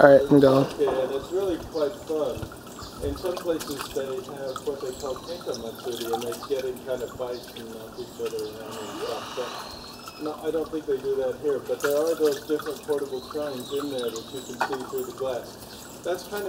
All right, I'm going. Okay, and it's really quite fun. In some places, they have what they call Kenka Matsuri, and they get in kind of fights and knock each other around and stuff. But no, I don't think they do that here. But there are those different portable shrines in there that you can see through the glass. That's kind of